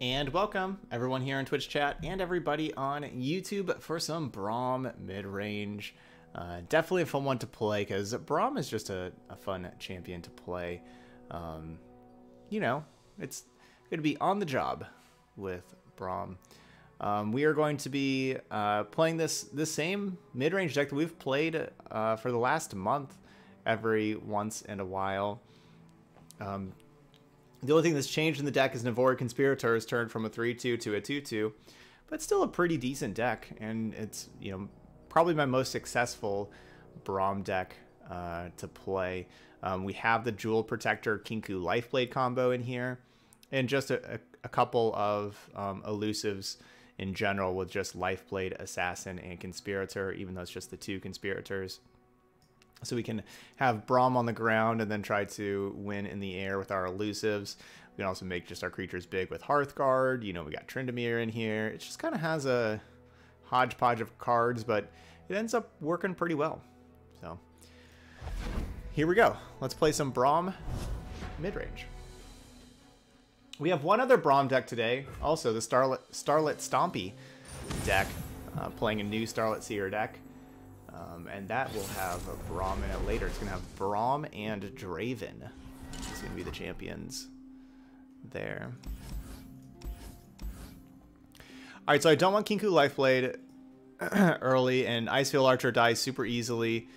And welcome everyone here on Twitch chat and everybody on YouTube for some Braum mid-range. Uh, definitely a fun one to play because Braum is just a, a, fun champion to play. Um, you know, it's going to be on the job with Braum. Um, we are going to be uh, playing this the same mid-range deck that we've played uh, for the last month every once in a while. Um, the only thing that's changed in the deck is Navori Conspirator has turned from a 3-2 to a 2-2, but still a pretty decent deck, and it's, you know, probably my most successful Braum deck uh, to play. Um, we have the Jewel Protector Kinkou Lifeblade combo in here, and just a, a, a couple of um, elusives in general with just Lifeblade, Assassin, and Conspirator, even though it's just the two Conspirators. So we can have Braum on the ground and then try to win in the air with our elusives. We can also make just our creatures big with Hearthguard. You know, we got Tryndamere in here. It just kind of has a hodgepodge of cards, but it ends up working pretty well. So here we go. Let's play some Braum mid-range. We have one other Braum deck today, also the Starlet, Starlit Stompy deck, uh, playing a new Starlit Seer deck. Um, and that will have a Braum in it later. It's going to have Braum and Draven. It's going to be the champions there. Alright, so I don't want Kinkou Lifeblade early, and Iceveil Archer dies super easily.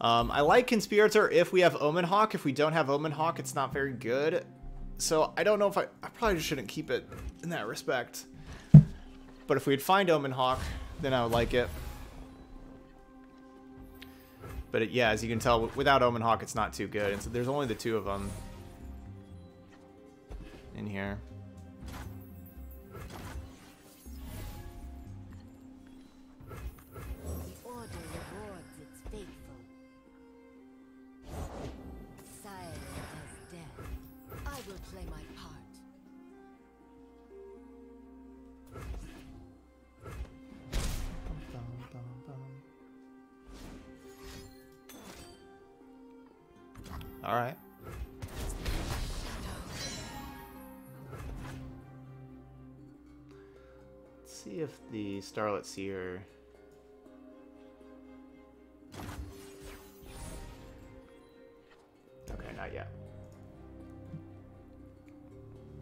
Um, I like Conspirator if we have Omen Hawk. If we don't have Omen Hawk, it's not very good. So I don't know if I... I probably shouldn't keep it in that respect. But if we'd find Omen Hawk, then I would like it. But it, yeah, as you can tell, without Omen Hawk, it's not too good. And so there's only the two of them in here. The Starlit Seer... Okay, not yet.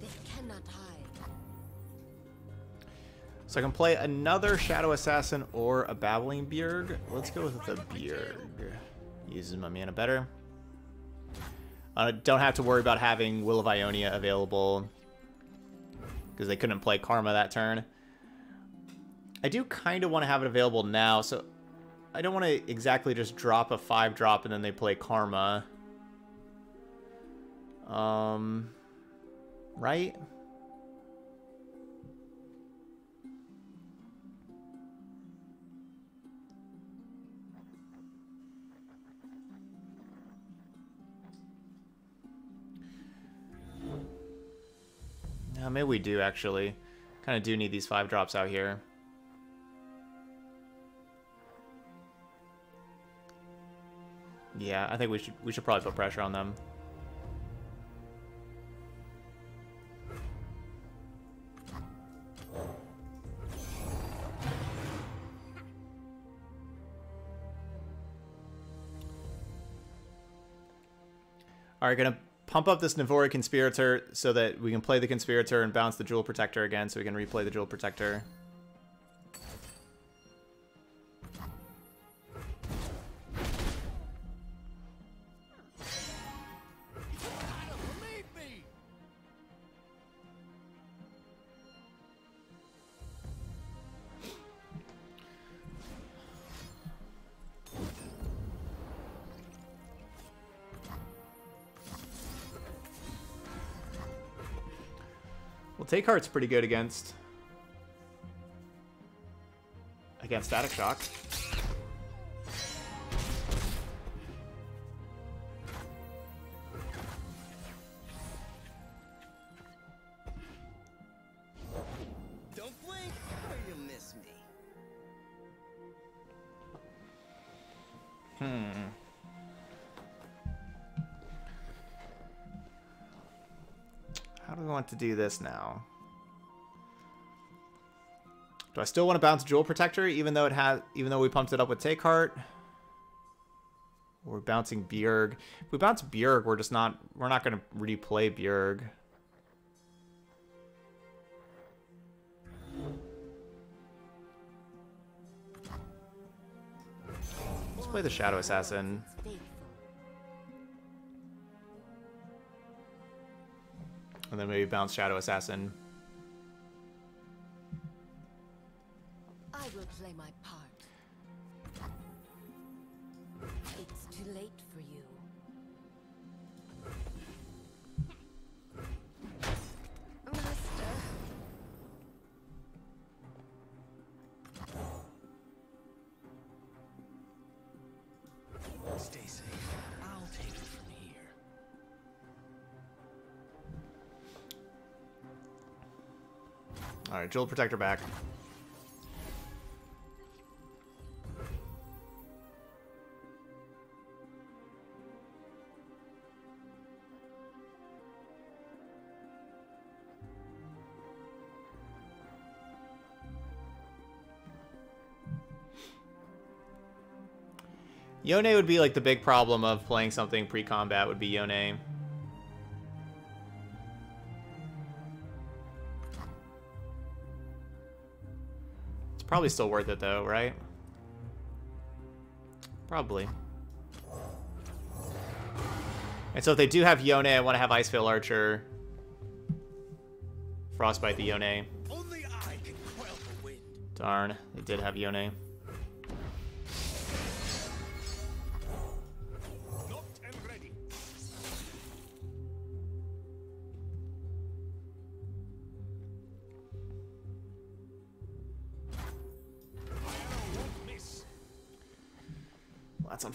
They cannot hide. So I can play another Shadow Assassin or a Babbling Bjerg. Let's go with the Bjerg. Uses my mana better. I don't have to worry about having Will of Ionia available because they couldn't play Karma that turn. I do kind of want to have it available now, so I don't want to exactly just drop a 5-drop and then they play Karma. Um, right? Uh, maybe we do, actually. Kind of do need these five drops out here. Yeah, I think we should we should probably put pressure on them. All right, gonna pump up this Navori Conspirator so that we can play the Conspirator and bounce the Jewel Protector again so we can replay the Jewel Protector. Take Heart's pretty good against... Against Static Shock. Want to do this now? Do I still want to bounce Jewel Protector even though it has even though we pumped it up with Take Heart? We're bouncing Bjerg. If we bounce Bjerg, we're just not we're not gonna replay Bjerg. Let's play the Shadow Assassin. And then maybe bounce Shadow Assassin. I will play my Alright, Jewel Protector back. Yone would be like the big problem of playing something pre-combat would be Yone. Probably still worth it though, right? Probably. And so if they do have Yone, I want to have Iceveil Archer. Frostbite the Yone. Only I can quell the wind. Darn, they did have Yone.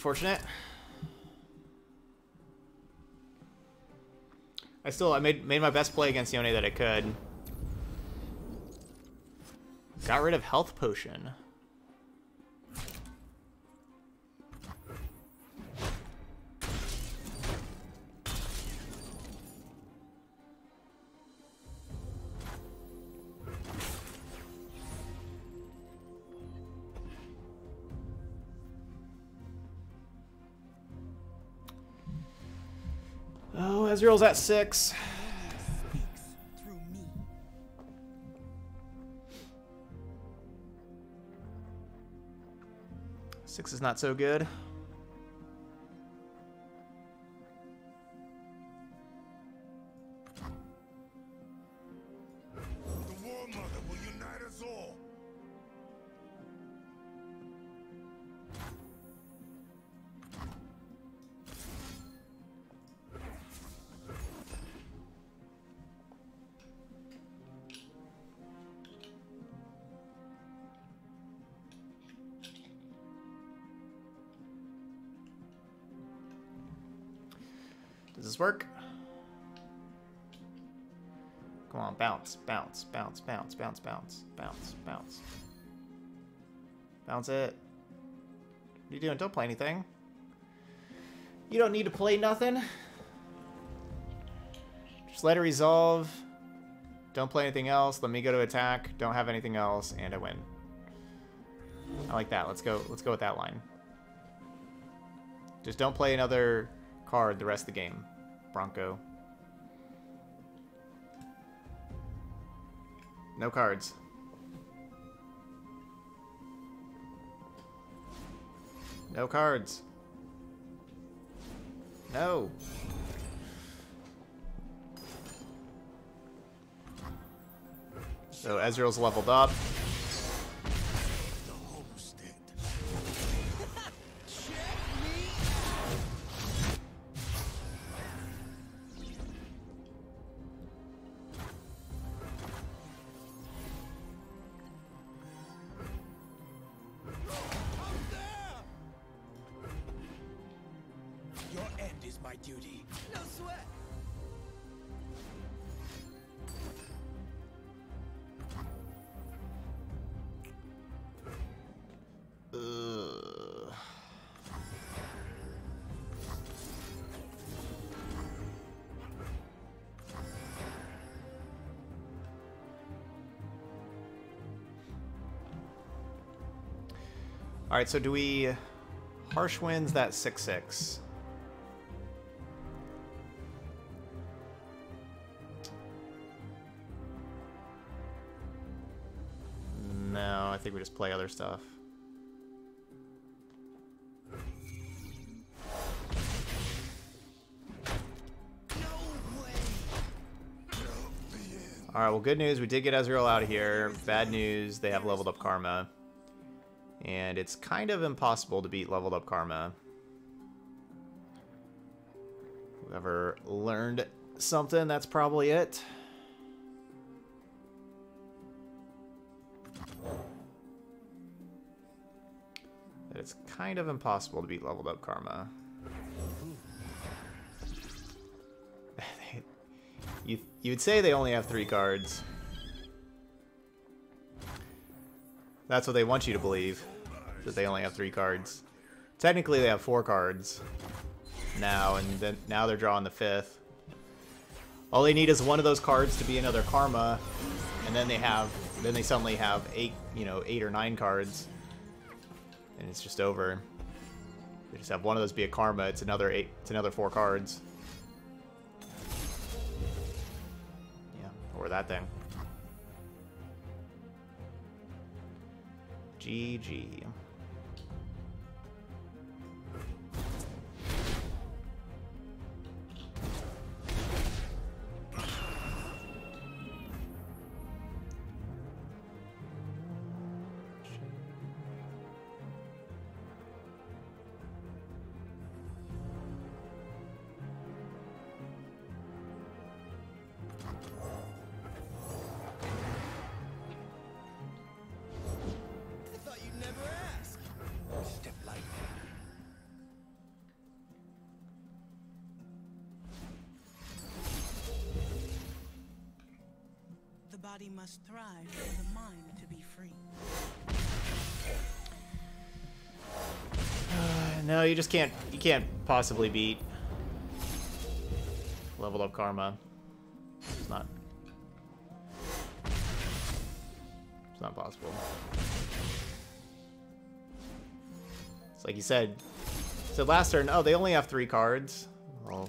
Unfortunate. I still I made made my best play against Yone that I could. Got rid of health potion. Ezreal's at six. Six is not so good. Bounce, bounce, bounce, bounce, bounce, bounce, bounce, bounce. Bounce it. What are you doing? Don't play anything. You don't need to play nothing. Just let it resolve. Don't play anything else. Let me go to attack. Don't have anything else, and I win. I like that. Let's go. Let's go with that line. Just don't play another card the rest of the game, Bronco. No cards. No cards. No. So Ezreal's leveled up. Alright, so do we... Harsh winds that 6-6. No, I think we just play other stuff. Alright, well good news, we did get Ezreal out of here. Bad news, they have leveled up Karma. And it's kind of impossible to beat leveled up Karma. Whoever learned something, that's probably it. That it's kind of impossible to beat leveled up Karma. you you'd say they only have three cards. That's what they want you to believe, that they only have three cards. Technically, they have four cards now, and then now they're drawing the fifth. All they need is one of those cards to be another Karma, and then they have, then they suddenly have eight, you know, eight or nine cards, and it's just over. They just have one of those be a Karma. It's another eight. It's another four cards. Yeah, or that thing. GG. Body must thrive for the mind to be free. No, you just can't. You can't possibly beat leveled up karma. It's not. It's not possible. It's like you said. So last turn. Oh, they only have three cards. Well,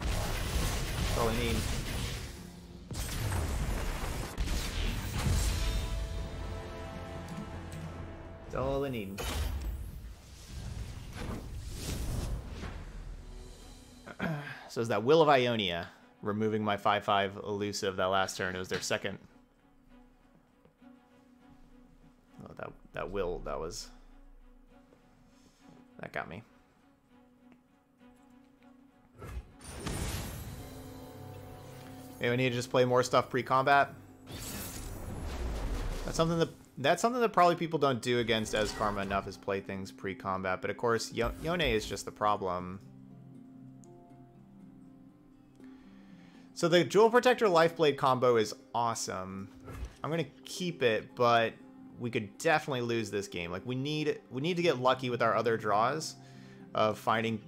that's all I need. I. So is that Will of Ionia removing my 5-5 elusive that last turn? It was their second. Oh, that that will that was that got me. Maybe we need to just play more stuff pre-combat. That's something that that's something that probably people don't do against as Karma enough is play things pre-combat. But of course, Yo- Yone is just the problem. So the Jewel Protector Lifeblade combo is awesome. I'm gonna keep it, but we could definitely lose this game. Like we need we need to get lucky with our other draws of finding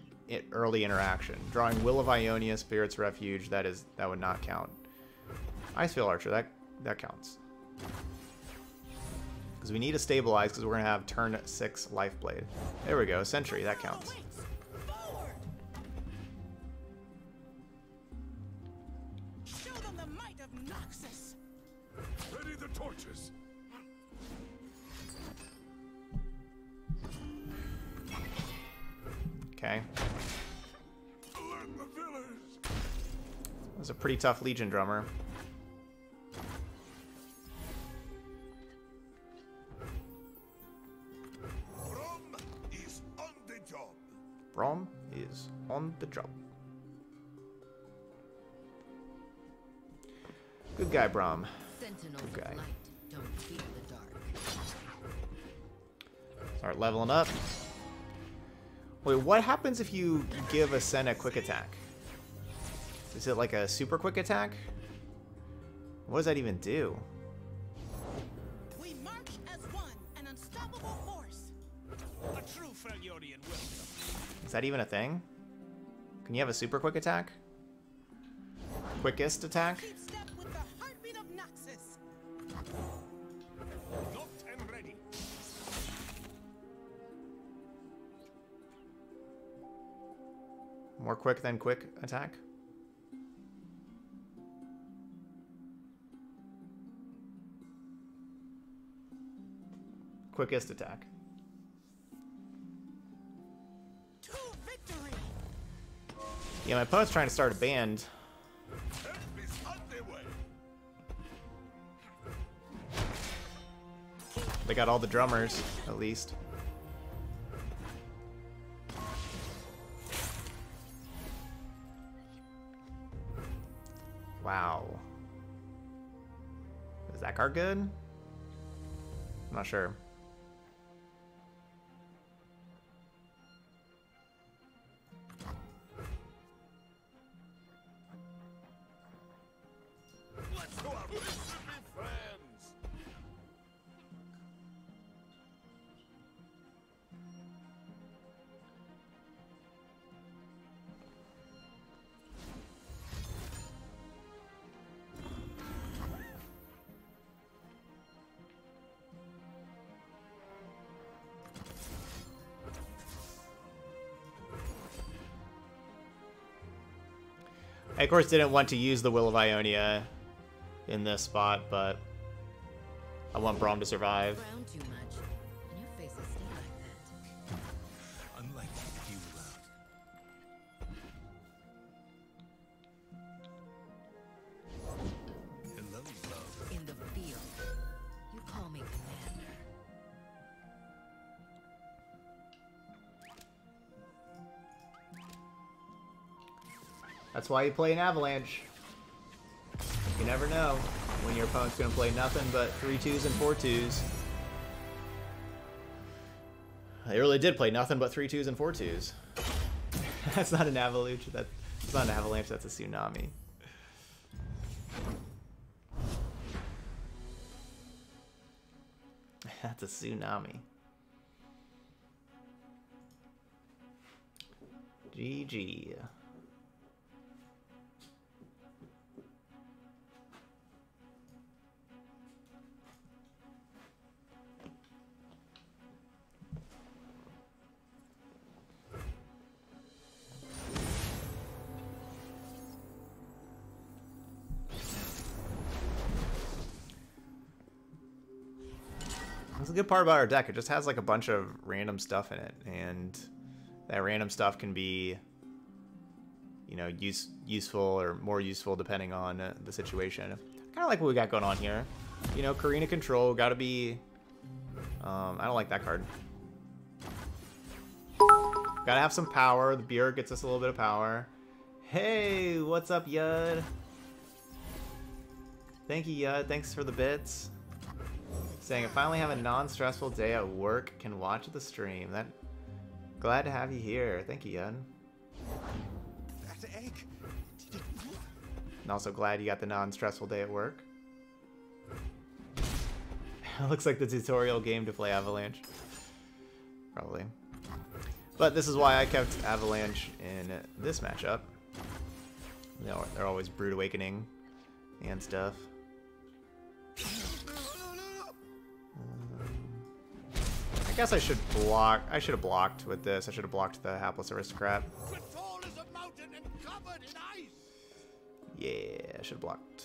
early interaction. Drawing Will of Ionia, Spirit's Refuge, that is that would not count. Iceveil Archer, that that counts. Because we need to stabilize because we're gonna have turn six Lifeblade. There we go, Sentry, that counts. Forward! Show them the might of Noxus! Ready the torches. Okay. Alert. That was a pretty tough Legion drummer. Braum is on the job. Good guy, Braum. Sentinels Okay. of light don't fear the dark. Start leveling up. Wait, what happens if you give a Sen a quick attack? Is it like a super quick attack? What does that even do? Is that even a thing? Can you have a super quick attack? Quickest attack? More quick than quick attack? Quickest attack. Yeah, my opponent's trying to start a band. They got all the drummers, at least. Wow. Is that card good? I'm not sure. I, of course, didn't want to use the Will of Ionia in this spot, but I want Braum to survive. Why you play an Avalanche. You never know when your opponent's going to play nothing but three twos and four twos. They really did play nothing but three twos and four twos. that's not an avalanche. That's not an avalanche. That's a tsunami. That's a tsunami. GG. That's a good part about our deck. It just has like a bunch of random stuff in it, and that random stuff can be, you know, use useful or more useful depending on uh, the situation. Kind of like what we got going on here. You know, Karina Control got to be. Um, I don't like that card. Gotta have some power. The beer gets us a little bit of power. Hey, what's up, Yud? Thank you, Yud. Thanks for the bits. Saying, I finally have a non-stressful day at work. Can watch the stream. That. Glad to have you here. Thank you, Yun. And also glad you got the non-stressful day at work. Looks like the tutorial game to play Avalanche. Probably. But this is why I kept Avalanche in this matchup. You know, they're always Brood Awakening and stuff. I guess I should block. I should have blocked with this. I should have blocked the Hapless Aristocrat. Quitfall is a mountain and covered in ice. Yeah, I should have blocked.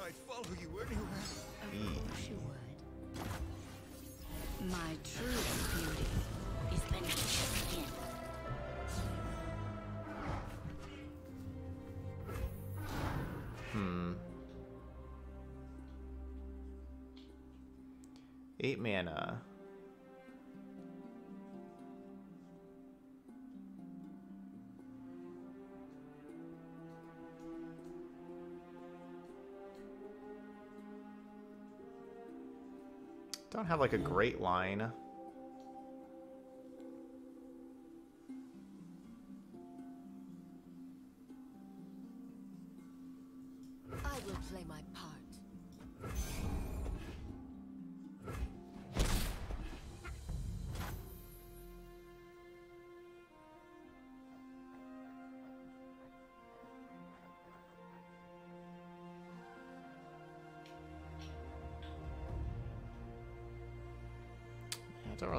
I'd follow you anywhere. Of course you would. My true beauty is beneath your skin. Hmm. Eight mana. Don't have like a great line.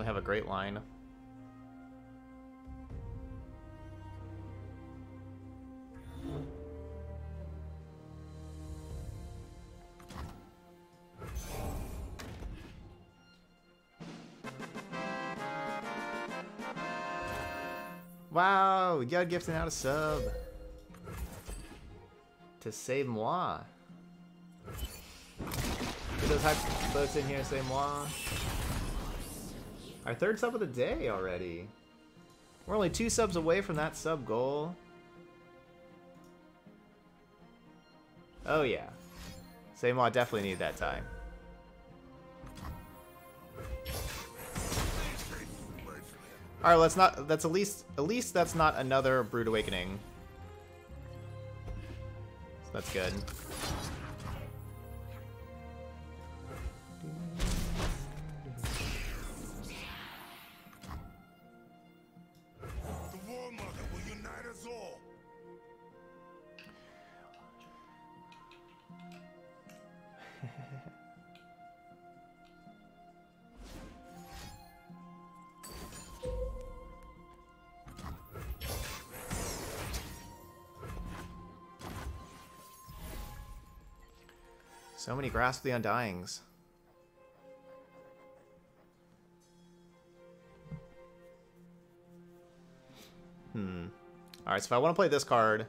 have a great line. Wow, you got gifting out a sub. To save moi. Get those hype folks in here, save moi. Our third sub of the day already. We're only two subs away from that sub goal. Oh yeah. Say moi definitely need that time. All right, let's not. That's at least. At least that's not another Brood Awakening. So that's good. Grasp the Undyings. Hmm. Alright, so if I want to play this card,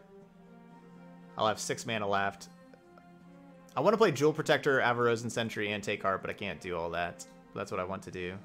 I'll have six mana left. I want to play Jewel Protector, Avarosan Sentry, and take Heart, but I can't do all that. That's what I want to do.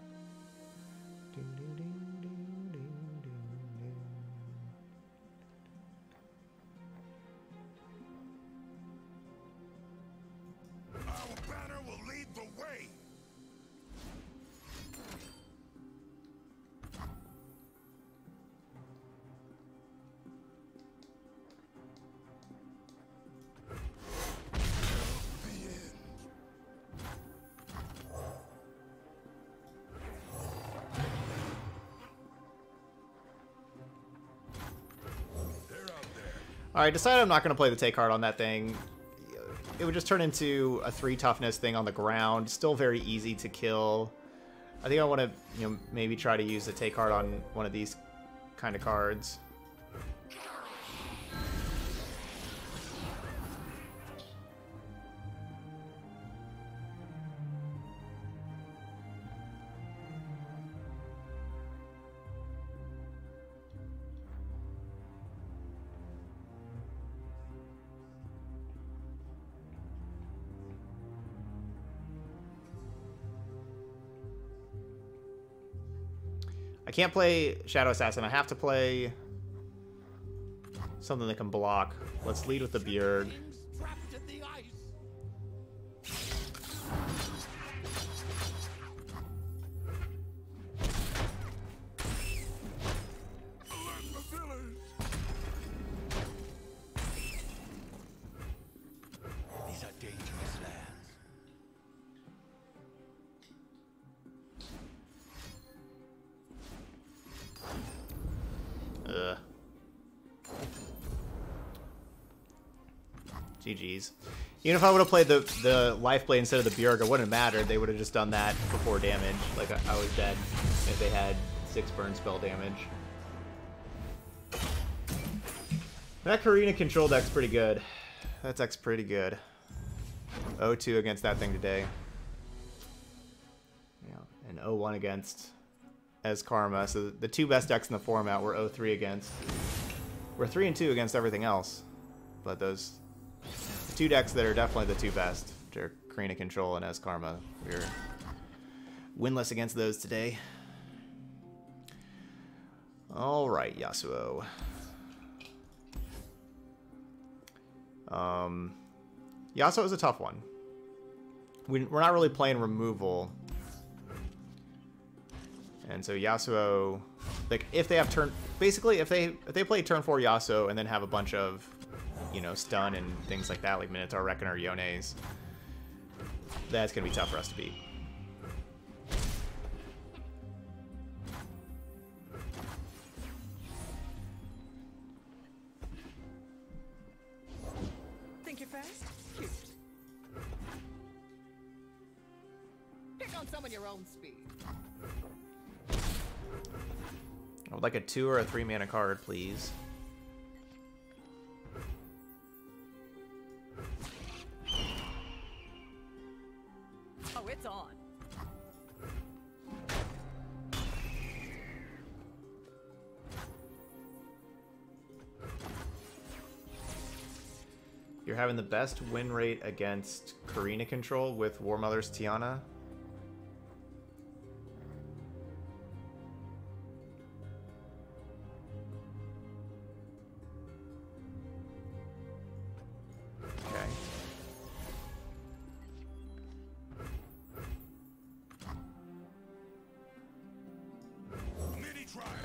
Alright, decided I'm not going to play the Take Heart on that thing. It would just turn into a 3 toughness thing on the ground. Still very easy to kill. I think I want to, you know, maybe try to use the Take Heart on one of these kind of cards. Can't play Shadow Assassin. I have to play something that can block. Let's lead with the Bjerg. GG's. Even if I would have played the the life blade instead of the Bjerg, it wouldn't have mattered. They would have just done that before damage. Like I, I was dead if they had six burn spell damage. That Karina control deck's pretty good. That deck's pretty good. 0-2 against that thing today. Yeah, and 0-1 against as Karma. So the two best decks in the format were 0-3 against. We're 3 and 2 against everything else. But those two decks that are definitely the two best, which are Karina Control and as Karma. We're winless against those today. Alright, Yasuo. Um, Yasuo is a tough one. We, we're not really playing removal. And so Yasuo, like if they have turn, basically if they if they play turn four Yasuo and then have a bunch of, you know, stun and things like that, like Minotaur, Reckoner, Yones, that's gonna be tough for us to beat. Think you're fast? Cute. Pick on someone your own speed. I would like a two or a three mana card, please. it's on. You're having the best win rate against Karina control with War Mother's Tiana.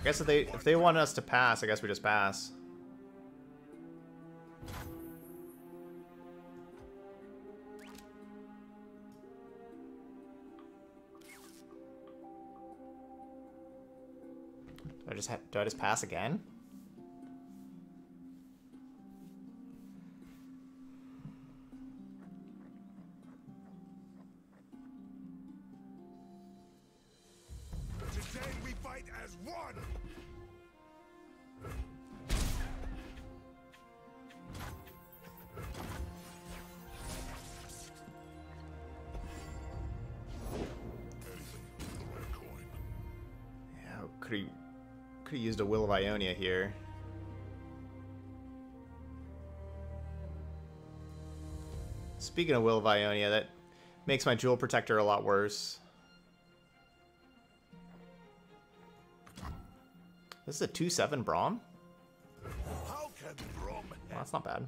Guess if they if they want us to pass, I guess we just pass. Do I just do I just pass again? Speaking of Will of Ionia, that makes my Jewel Protector a lot worse. This is a 2-7 Braum? Brom Well, that's not bad.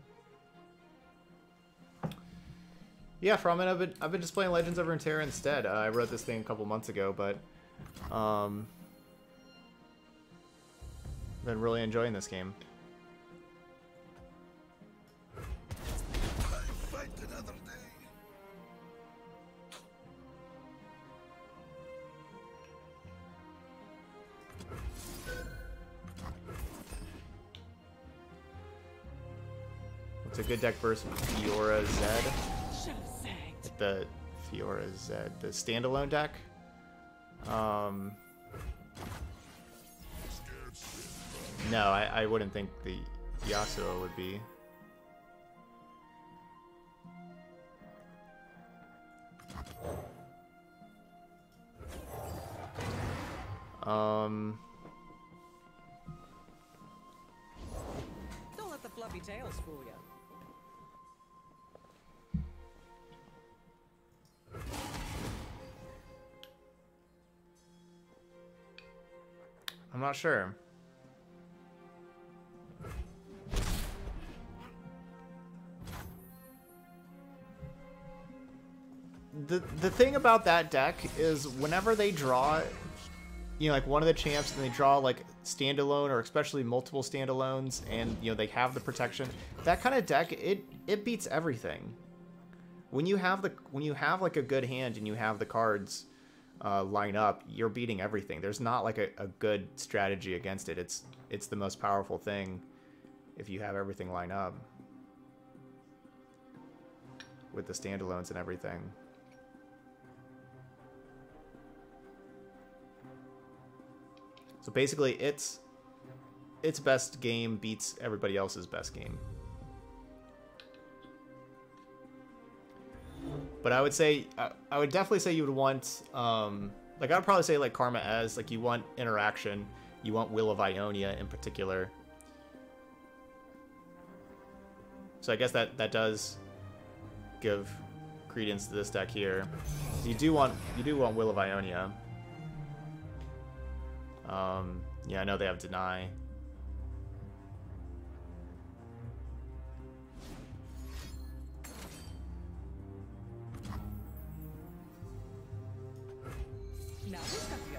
Yeah, from it, I've been, I've been just playing Legends of Runeterra instead. Uh, I wrote this thing a couple months ago, but um, been really enjoying this game. Good deck versus Fiora Zed. The Fiora Zed, the standalone deck. Um, no, I, I wouldn't think the Yasuo would be. Um, not sure. The the thing about that deck is whenever they draw you know like one of the champs and they draw like standalone or especially multiple standalones and you know they have the protection, that kind of deck it it beats everything. When you have the when you have like a good hand and you have the cards uh, line up, you're beating everything. There's not like a, a good strategy against it. It's it's the most powerful thing if you have everything line up with the standalones and everything. So basically, its its best game beats everybody else's best game. But I would say, I, I would definitely say you would want, um, like I would probably say like Karma as, like you want interaction, you want Will of Ionia in particular. So I guess that that does give credence to this deck here. You do want you do want Will of Ionia. Um, yeah, I know they have deny. Now who's got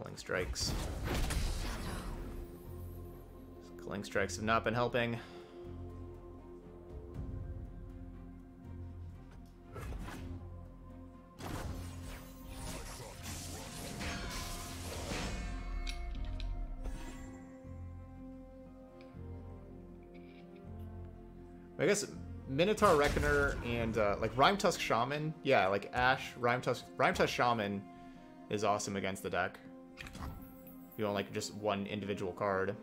Culling Strikes. Culling Strikes have not been helping. I guess Minotaur Reckoner and uh, like Rimetusk Shaman. Yeah, like Ash, Rimetusk, Rhyme Tusk Shaman is awesome against the deck. You don't like just one individual card.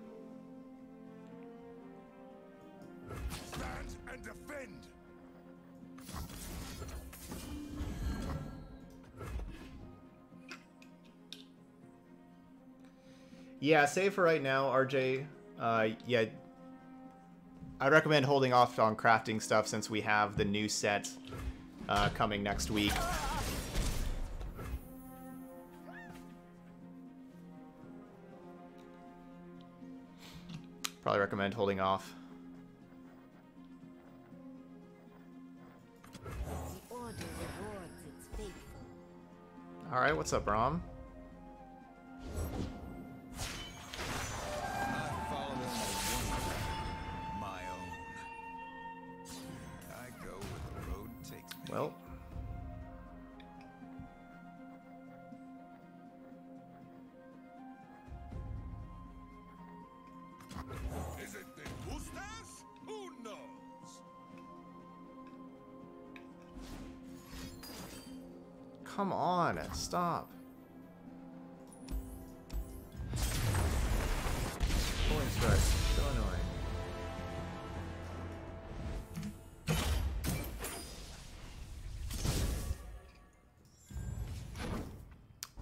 Stand and defend. Yeah, save for right now, RJ. Uh, yeah, I'd recommend holding off on crafting stuff since we have the new set uh, coming next week. Probably recommend holding off. The Order rewards its faithful. All right, what's up, Rom? Stop. Pulling so annoying.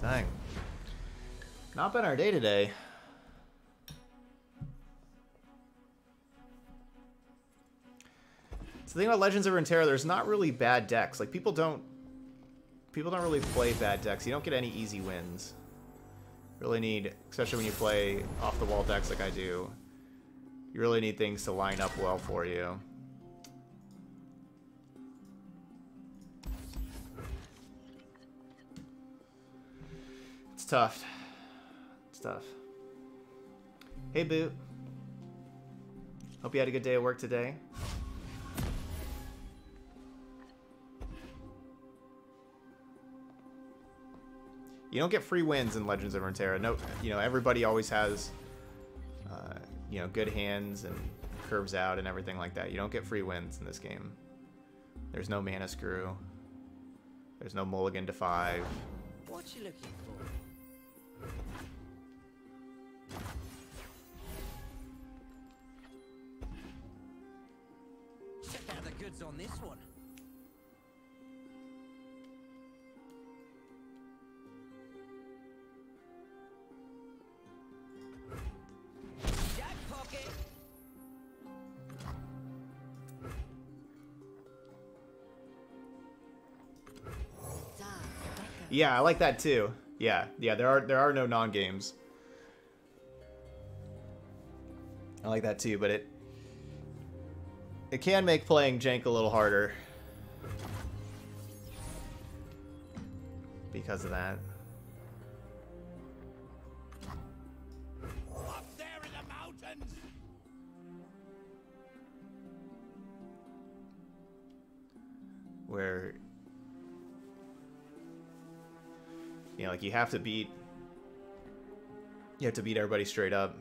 Dang. Not been our day today. So the thing about Legends of Runeterra, there's not really bad decks. Like people don't people don't really play bad decks. You don't get any easy wins. Really need, especially when you play off the wall decks like I do. You really need things to line up well for you. It's tough. It's tough. Hey, Boot. Hope you had a good day at work today. You don't get free wins in Legends of Runeterra. No, you know everybody always has, uh, you know, good hands and curves out and everything like that. You don't get free wins in this game. There's no mana screw. There's no mulligan to five. What you looking for? Check out the goods on this one. Yeah, I like that too. Yeah, yeah. There are there are no non games. I like that too, but it it can make playing Jank a little harder because of that. Up there in the mountains! where you know like you have to beat you have to beat everybody straight up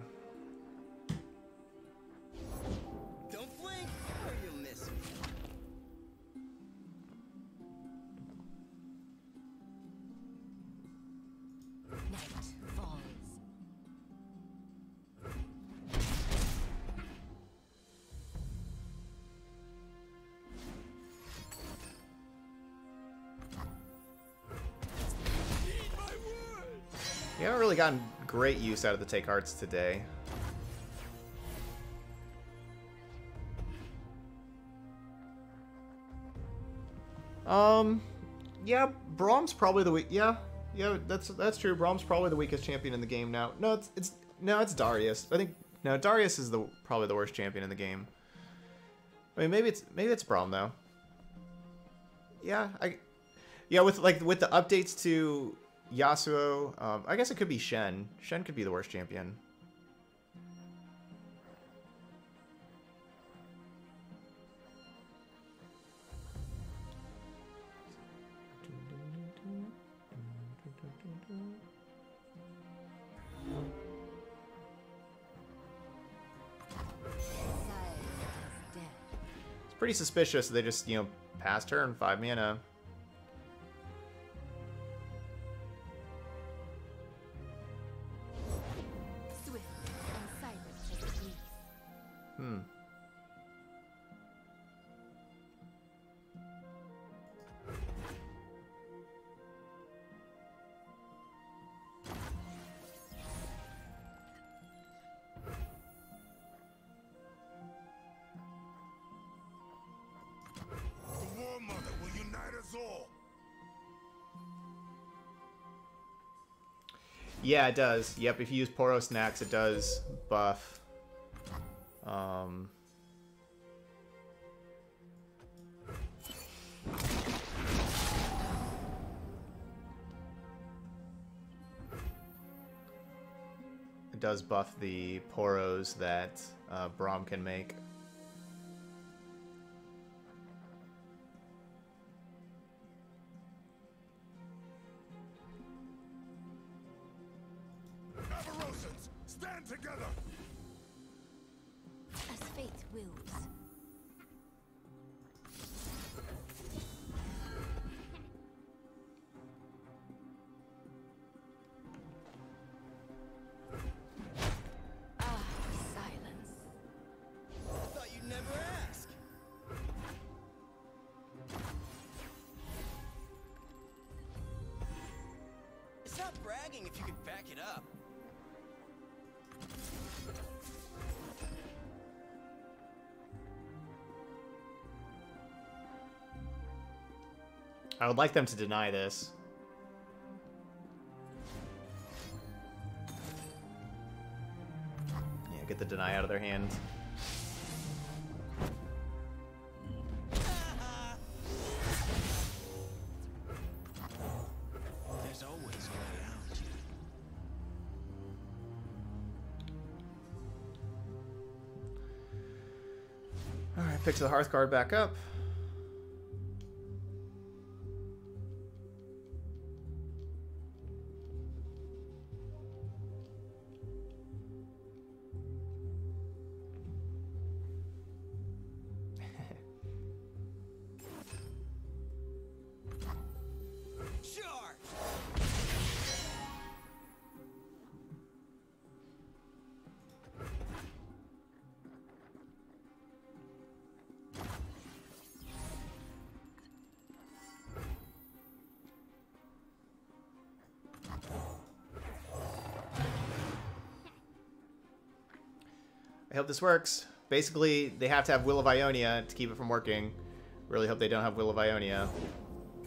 great use out of the take hearts today. Um yeah Braum's probably the weak yeah yeah that's that's true. Braum's probably the weakest champion in the game now. No it's it's no it's darius. I think no darius is the probably the worst champion in the game. I mean maybe it's maybe it's braum though. Yeah i yeah with like with the updates to yasuo um, i guess it could be shen shen could be the worst champion death. pretty suspicious. They just, you know, pass turn, 5 mana. Yeah, it does. Yep, if you use Poro Snacks, it does buff. Um, it does buff the Poros that uh, Braum can make. Bragging if you back it up. I would like them to deny this. Yeah, get the deny out of their hands. The Hearthguard back up. I hope this works. Basically, they have to have Will of Ionia to keep it from working. Really hope they don't have Will of Ionia.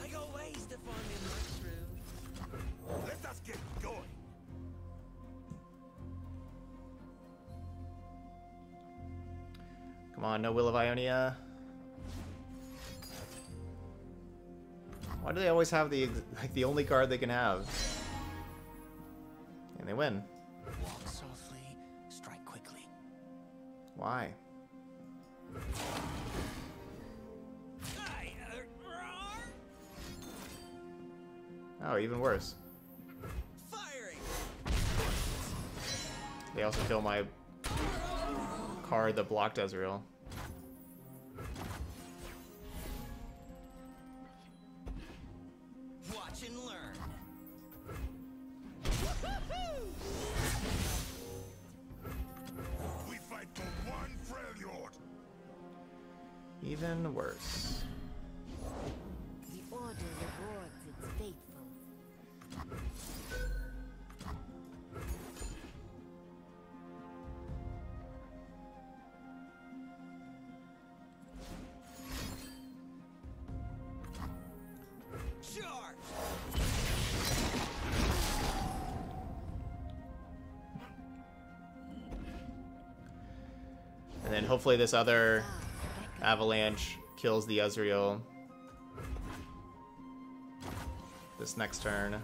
I got ways to find me a mushroom. Let us get going. Come on, no Will of Ionia. Why do they always have the like the only card they can have? And they win. Why? Oh, even worse. They also kill my card that blocked Ezreal. And then hopefully this other avalanche kills the Ezreal. This next turn.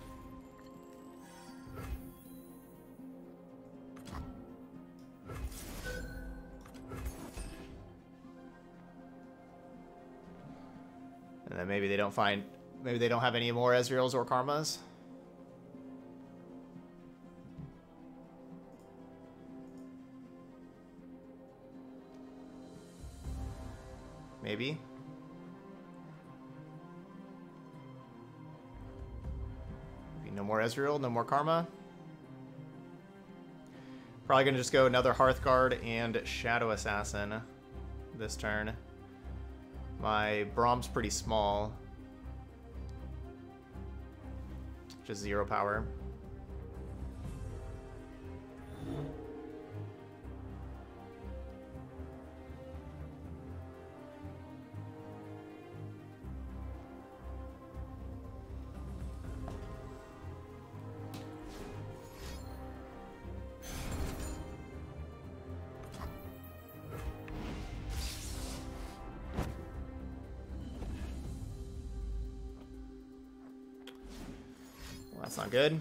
And then maybe they don't find maybe they don't have any more Ezreals or Karmas. Maybe. Maybe No more Ezreal, no more Karma. Probably gonna just go another Hearthguard and Shadow Assassin this turn. My Braum's pretty small. Just zero power. Good.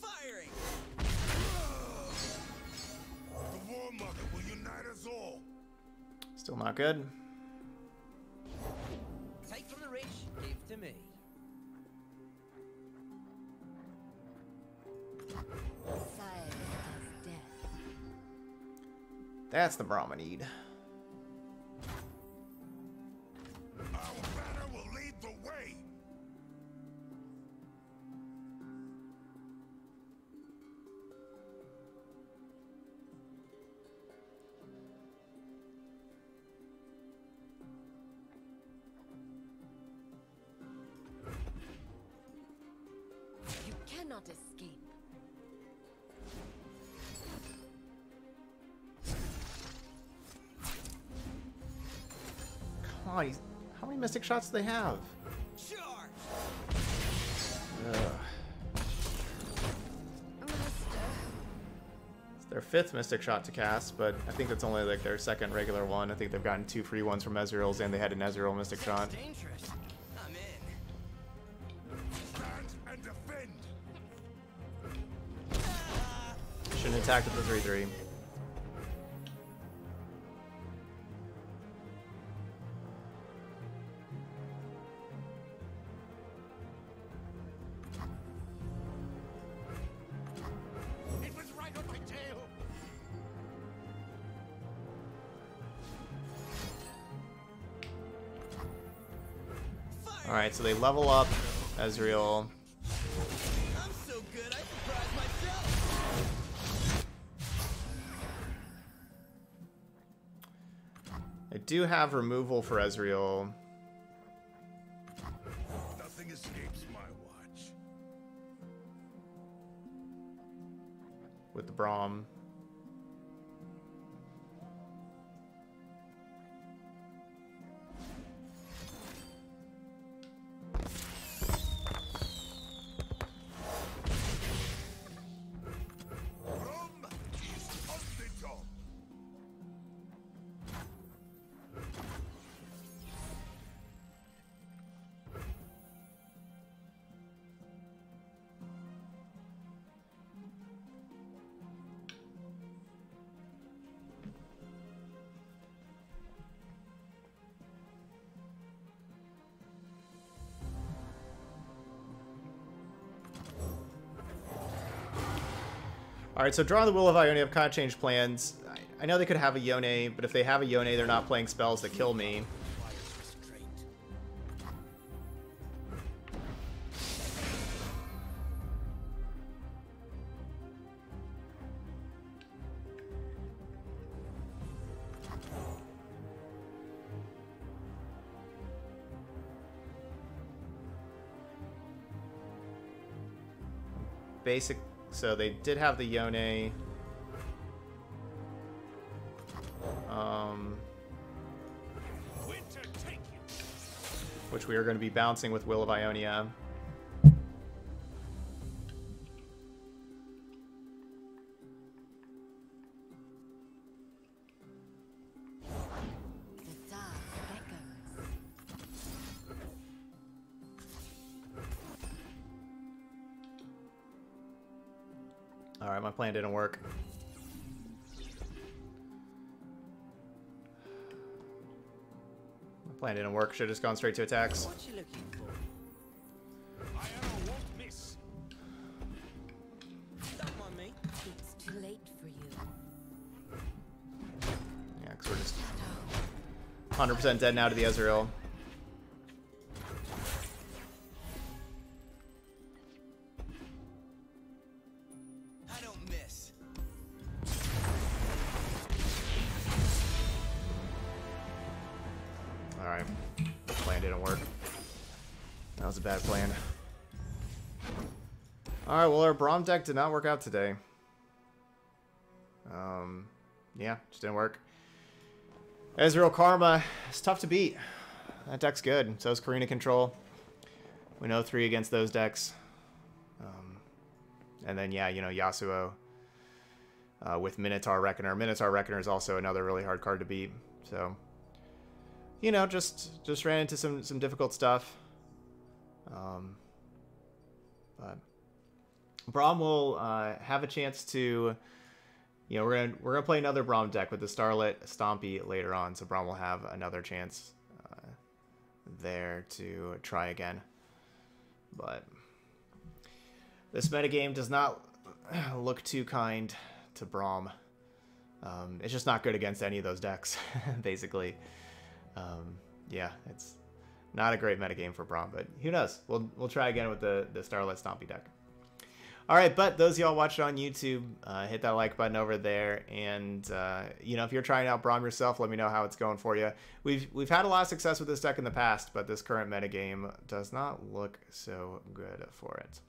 Firing! The War Mother will unite us all. Still not good. Take from the rich, give to me. Death. That's the Braum need. How Mystic shots do they have? Charge! Ugh. Master. It's their fifth Mystic shot to cast, but I think that's only like their second regular one. I think they've gotten two free ones from Ezreal's, and they had an Ezreal Mystic shot. Dangerous. I'm in. Stand and defend. Shouldn't attack with the 3-3. Alright, so they level up Ezreal. I'm so good, I surprised myself. I do have removal for Ezreal. Nothing escapes my watch. with the Braum. Alright, so drawing the Will of Ionia, I've kind of changed plans. I, I know they could have a Yone, but if they have a Yone, they're not playing spells that kill me. Basic, so they did have the Yone. Um, Winter take you. which we are going to be bouncing with Will of Ionia. Didn't work. My plan didn't work. Should have just gone straight to attacks. What you looking for? Iona won't miss. Don't mind me. It's too late for you. Yeah, because we're just 100% dead now to the Ezreal. That was a bad plan. Alright, well our Braum deck did not work out today. Um, yeah, just didn't work. Ezreal Karma, it's tough to beat. That deck's good. So is Karina Control. We know three against those decks. Um, and then, yeah, you know, Yasuo uh, with Minotaur Reckoner. Minotaur Reckoner is also another really hard card to beat. So, you know, just just ran into some some difficult stuff. Um, but Braum will uh, have a chance to, you know, we're gonna we're gonna play another Braum deck with the Starlit Stompy later on, so Braum will have another chance uh, there to try again. But this metagame does not look too kind to Braum. Um, it's just not good against any of those decks, basically. Um, yeah, it's not a great metagame for Braum, but who knows? We'll we'll try again with the the Starlit Stompy deck. All right, but those of y'all watching on YouTube, uh, hit that like button over there, and uh, you know if you're trying out Braum yourself, let me know how it's going for you. We've we've had a lot of success with this deck in the past, but this current metagame does not look so good for it.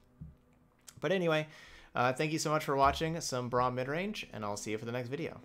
But anyway, uh, thank you so much for watching some Braum midrange, and I'll see you for the next video.